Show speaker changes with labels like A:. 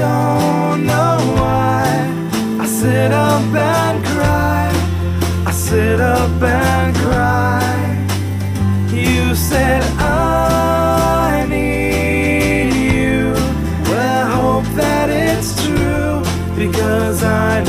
A: don't know why. I sit up and cry. I sit up and cry. You said I need you. Well I hope that it's true Because I